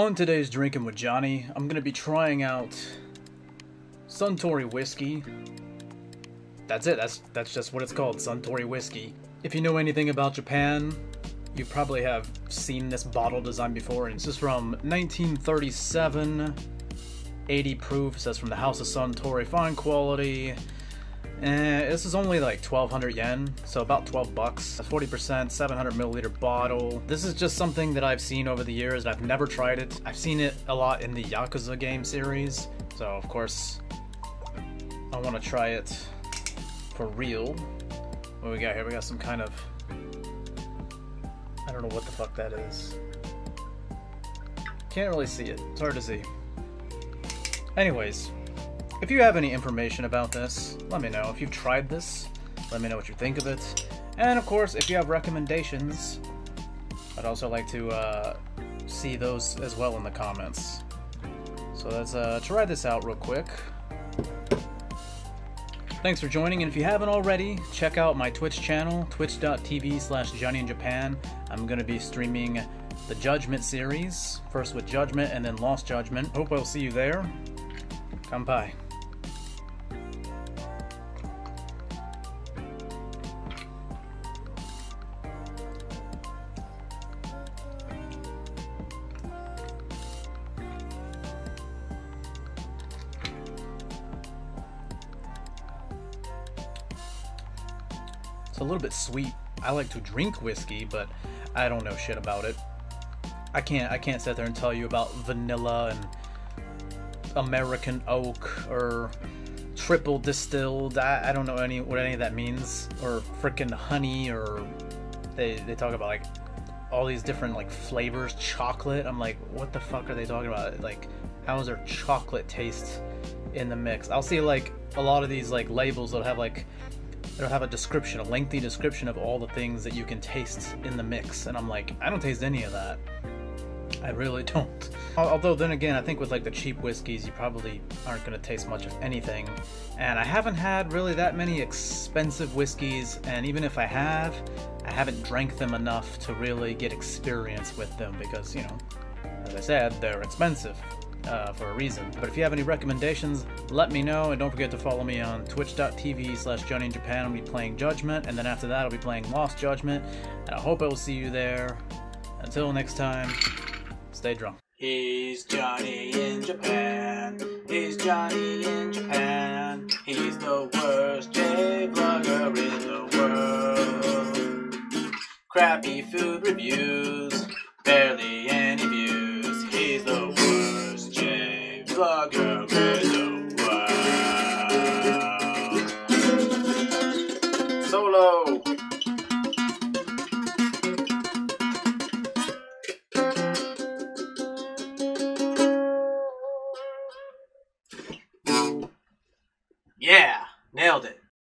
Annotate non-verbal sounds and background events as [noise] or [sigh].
On today's Drinking with Johnny, I'm going to be trying out Suntory Whiskey. That's it, that's, that's just what it's called, Suntory Whiskey. If you know anything about Japan, you probably have seen this bottle design before, and this is from 1937, 80 proof, says from the House of Suntory, fine quality, and this is only like 1200 yen, so about 12 bucks. 40%, 700 milliliter bottle. This is just something that I've seen over the years. I've never tried it. I've seen it a lot in the Yakuza game series, so of course I want to try it for real. What we got here? We got some kind of... I don't know what the fuck that is. Can't really see it. It's hard to see. Anyways, if you have any information about this, let me know. If you've tried this, let me know what you think of it. And of course, if you have recommendations, I'd also like to uh, see those as well in the comments. So let's uh, try this out real quick. Thanks for joining, and if you haven't already, check out my Twitch channel, twitch.tv slash Japan. I'm going to be streaming the Judgment series, first with Judgment and then Lost Judgment. Hope I'll see you there. Kanpai. A little bit sweet. I like to drink whiskey, but I don't know shit about it. I can't I can't sit there and tell you about vanilla and American oak or triple distilled. I, I don't know any what any of that means or freaking honey or they they talk about like all these different like flavors, chocolate. I'm like, what the fuck are they talking about? Like, how is there chocolate taste in the mix? I'll see like a lot of these like labels that have like it'll have a description, a lengthy description of all the things that you can taste in the mix, and I'm like, I don't taste any of that. I really [laughs] don't. Although then again, I think with like the cheap whiskeys, you probably aren't going to taste much of anything. And I haven't had really that many expensive whiskeys, and even if I have, I haven't drank them enough to really get experience with them because, you know, as I said, they're expensive uh, for a reason. But if you have any recommendations, let me know, and don't forget to follow me on twitch.tv slash Johnny in Japan. I'll be playing Judgment, and then after that I'll be playing Lost Judgment, and I hope I will see you there. Until next time, stay drunk. He's Johnny in Japan. He's Johnny in Japan. He's the worst J vlogger in the world. Crappy food reviews, barely Solo. Yeah.